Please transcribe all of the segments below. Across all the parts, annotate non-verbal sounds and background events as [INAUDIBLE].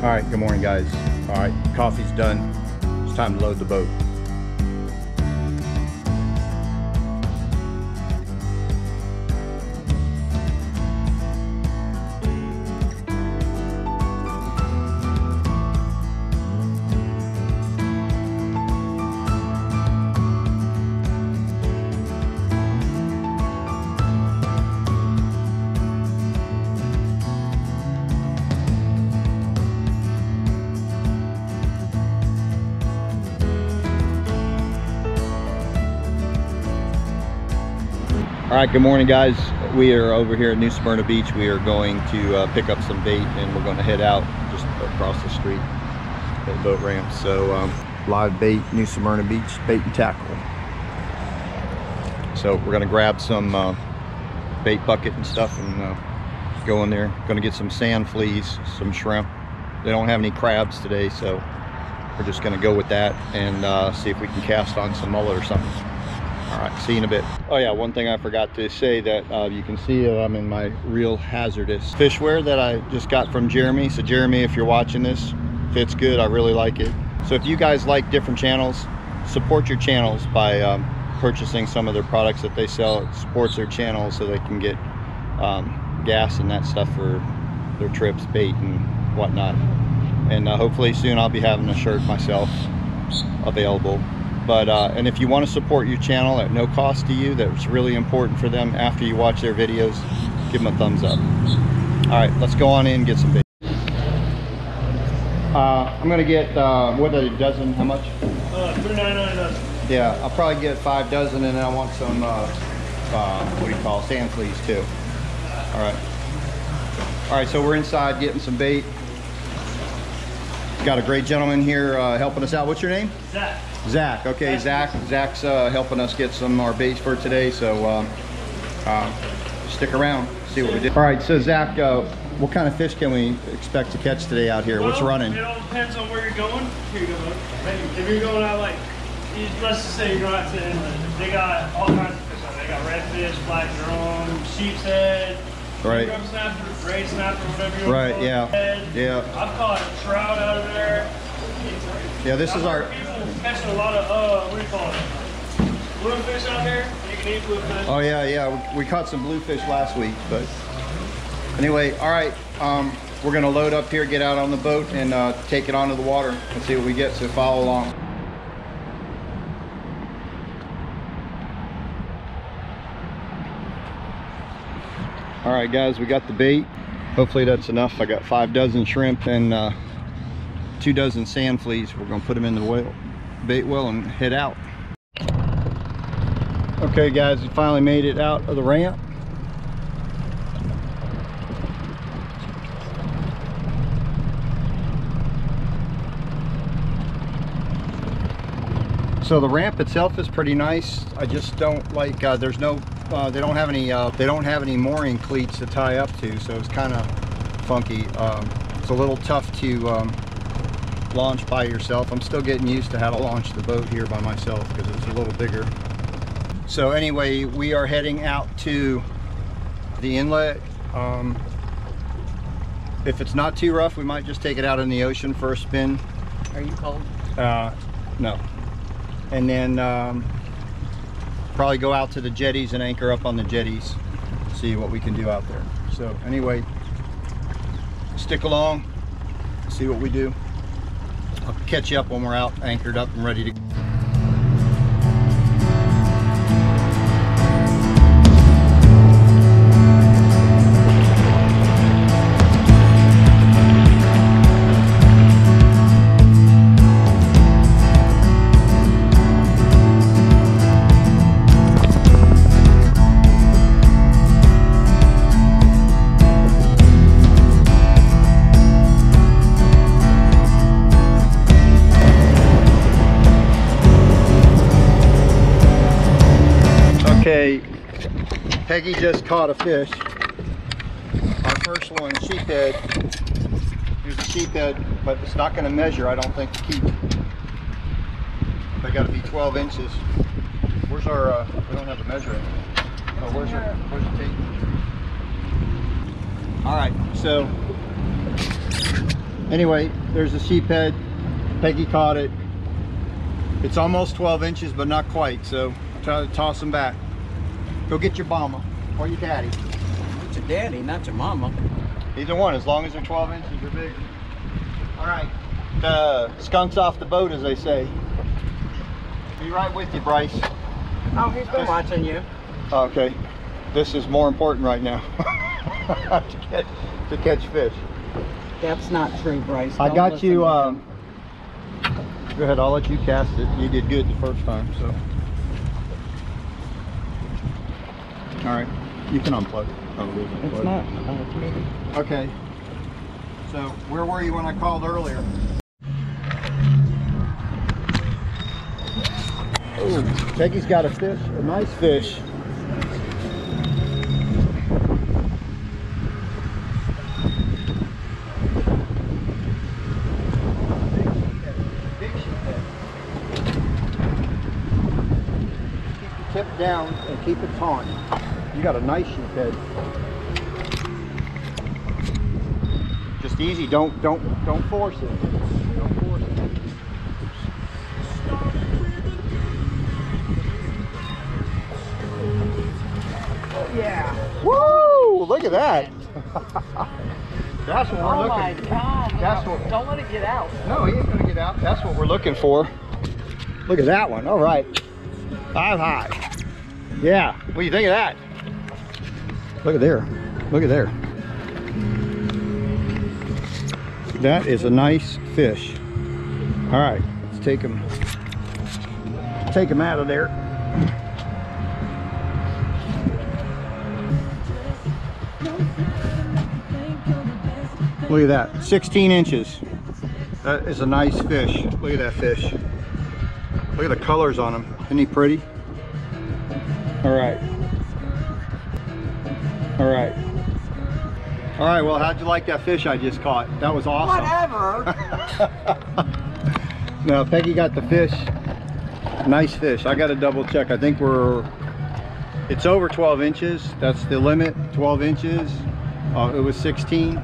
All right, good morning guys. All right, coffee's done. It's time to load the boat. All right, good morning guys. We are over here at New Smyrna Beach. We are going to uh, pick up some bait and we're going to head out just across the street at the boat ramp. So um, live bait, New Smyrna Beach, bait and tackle. So we're going to grab some uh, bait bucket and stuff and uh, go in there. Going to get some sand fleas, some shrimp. They don't have any crabs today, so we're just going to go with that and uh, see if we can cast on some mullet or something. All right, see you in a bit. Oh yeah, one thing I forgot to say that uh, you can see uh, I'm in my real hazardous fishwear that I just got from Jeremy. So Jeremy, if you're watching this, fits good, I really like it. So if you guys like different channels, support your channels by um, purchasing some of their products that they sell. It supports their channel so they can get um, gas and that stuff for their trips, bait and whatnot. And uh, hopefully soon I'll be having a shirt myself available but uh, and if you want to support your channel at no cost to you that's really important for them after you watch their videos give them a thumbs up. All right let's go on in and get some bait uh, I'm gonna get uh, what a dozen how much? Uh, three ninety nine dozen. yeah I'll probably get five dozen and then I want some uh, uh, what do you call sand fleas too. All right all right so we're inside getting some bait got a great gentleman here uh, helping us out what's your name Zach. Zach, okay, Zach. Zach's uh, helping us get some our baits for today, so um, uh, stick around, see what we do. All right, so Zach, uh, what kind of fish can we expect to catch today out here? What's running? It all depends on where you're going. Here you go. If you're going out like, you- let's just say you're going out to inland, they got all kinds of fish out there. They got redfish, black drum, sheep's head, Right. drum snapper, snapper, whatever you Right, yeah, it. yeah. I've caught trout out of there. Yeah, this I've is our. people catching a lot of uh, what do you call it? Bluefish out there. You can eat bluefish. Oh yeah, yeah. We, we caught some bluefish last week, but anyway, all right. Um, we're gonna load up here, get out on the boat, and uh, take it onto the water and see what we get. So follow along. All right, guys, we got the bait. Hopefully that's enough. I got five dozen shrimp and uh, two dozen sand fleas. We're gonna put them in the whale, bait well and head out. Okay guys, we finally made it out of the ramp. So the ramp itself is pretty nice. I just don't like, uh, there's no, uh, they don't have any, uh, they don't have any mooring cleats to tie up to, so it's kind of funky. Um, it's a little tough to um, launch by yourself. I'm still getting used to how to launch the boat here by myself because it's a little bigger. So anyway, we are heading out to the inlet. Um, if it's not too rough, we might just take it out in the ocean for a spin. Are you cold? Uh, no. And then um, probably go out to the jetties and anchor up on the jetties, see what we can do out there. So anyway, stick along, see what we do. I'll catch you up when we're out anchored up and ready to Okay, Peggy just caught a fish. Our first one, sheephead. Here's a sheephead, but it's not going to measure, I don't think, to keep. They got to be 12 inches. Where's our, uh, we don't have a measuring. Oh, where's where's the tape? All right, so Anyway, there's a sheephead. Peggy caught it. It's almost 12 inches, but not quite. So try to toss him back. Go get your mama or your daddy. It's your daddy, not your mama. Either one, as long as they're 12 inches or bigger. All right. The skunks off the boat, as they say. Be right with you, Bryce. Oh, he's been watching you. Okay. This is more important right now. [LAUGHS] to, catch, to catch fish. That's not true, Bryce. I Don't got you. Um, go ahead. I'll let you cast it. You did good the first time, so. All right. You can unplug. Oh, it is It's not. It's maybe. Okay. So where were you when I called earlier? Oh, Peggy's got a fish, a nice fish. Keep the tip down and keep it taut. You got a nice sheephead. Just easy. Don't don't don't force it. Don't force it. Yeah. Woo! Look at that. [LAUGHS] That's what we're Oh looking. my God! That's no, what- Don't let it get out. No, he ain't gonna get out. That's what we're looking for. Look at that one. All right. Five high. Yeah. What do you think of that? Look at there. Look at there. That is a nice fish. All right, let's take him. Take him out of there. Look at that, 16 inches. That is a nice fish. Look at that fish. Look at the colors on him. Isn't he pretty? All right. All right. All right, well, how'd you like that fish I just caught? That was awesome. Whatever. [LAUGHS] Now, Peggy got the fish. Nice fish. I got to double check. I think we're, it's over 12 inches. That's the limit, 12 inches. Uh, it was 16.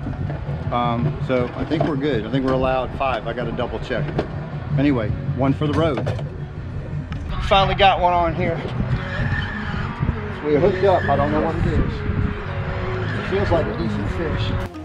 Um, so I think we're good. I think we're allowed five. I got to double check. Anyway, one for the road. Finally got one on here. We hooked up. I don't know what it is. Feels like a decent fish.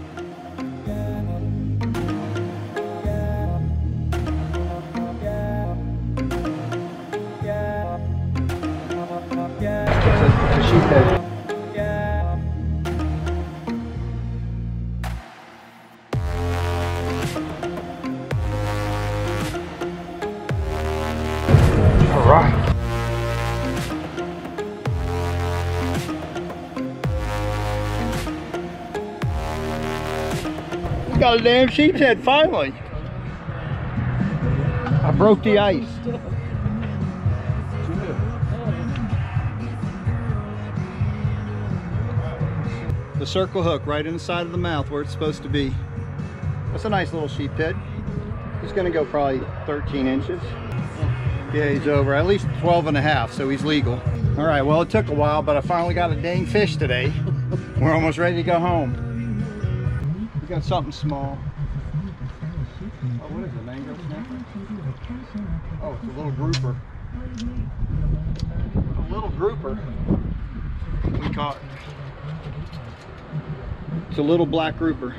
Got a damn sheep's head finally. I broke the ice. The circle hook right in the side of the mouth where it's supposed to be. That's a nice little sheep head. He's gonna go probably 13 inches. Yeah, he's over at least 12 and a half, so he's legal. All right, well, it took a while, but I finally got a dang fish today. We're almost ready to go home. Got something small. Oh, what is it, mango snapper? Oh, it's a little grouper. A little grouper we caught. It's a little black grouper.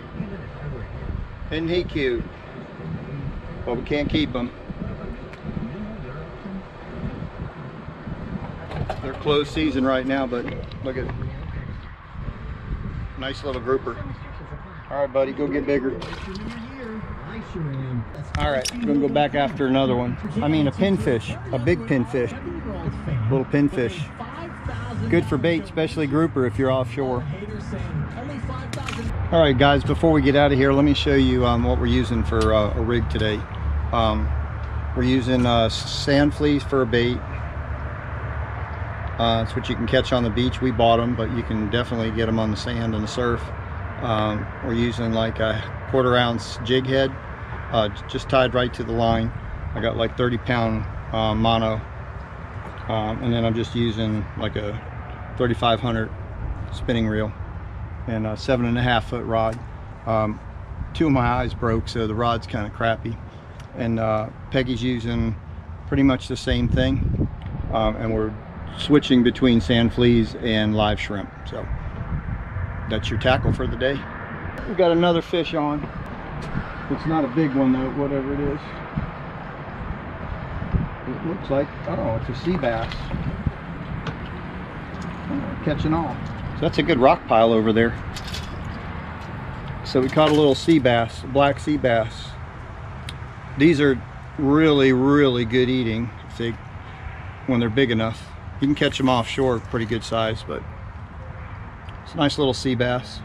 Isn't he cute? But we can't keep him. They're closed season right now, but look at nice little grouper. All right, buddy, go get bigger. All right, we're gonna go back after another one. I mean, a pinfish, a big pinfish, little pinfish. Good for bait, especially grouper if you're offshore. All right, guys, before we get out of here, let me show you um, what we're using for uh, a rig today. Um, we're using uh, sand fleas for a bait. Uh, it's what you can catch on the beach. We bought them, but you can definitely get them on the sand and the surf. Um, we're using like a quarter ounce jig head, uh, just tied right to the line. I got like 30 pound uh, mono. Um, and then I'm just using like a 3500 spinning reel and a seven and a half foot rod. Um, two of my eyes broke, so the rod's kind of crappy. And uh, Peggy's using pretty much the same thing. Um, and we're switching between sand fleas and live shrimp. So that's your tackle for the day. We got another fish on. It's not a big one though, whatever it is. It looks like, oh, it's a sea bass. Oh, catching all. So that's a good rock pile over there. So we caught a little sea bass, black sea bass. These are really, really good eating if they, when they're big enough. You can catch them offshore, pretty good size, but it's nice little sea bass.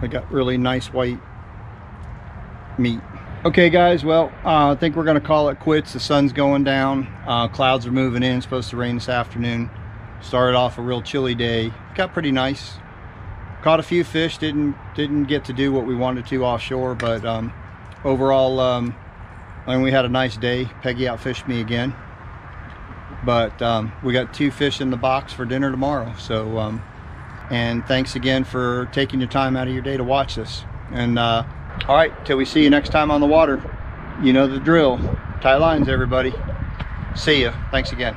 They got really nice white meat. Okay guys, well, uh, I think we're gonna call it quits. The sun's going down, uh, clouds are moving in, it's supposed to rain this afternoon. Started off a real chilly day, got pretty nice. Caught a few fish, didn't didn't get to do what we wanted to offshore, but um, overall, um, I mean, we had a nice day. Peggy outfished me again. But um, we got two fish in the box for dinner tomorrow. So, um, and thanks again for taking your time out of your day to watch this. And uh, all right, till we see you next time on the water, you know the drill. Tie lines, everybody. See ya. Thanks again.